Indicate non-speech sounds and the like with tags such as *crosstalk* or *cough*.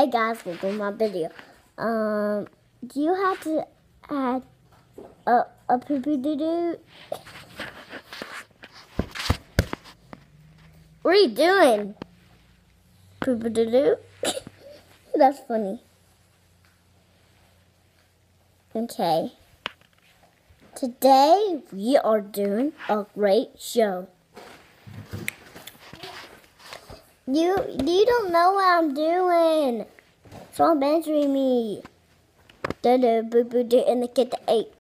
Hey guys, welcome to my video. Um, do you have to add a a doo doo? What are you doing? Poopy doo doo? *coughs* That's funny. Okay. Today we are doing a great show. You you don't know what I'm doing. Stop answering me. Da da boo boo da and the kid the eight.